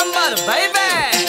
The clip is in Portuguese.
number, baby.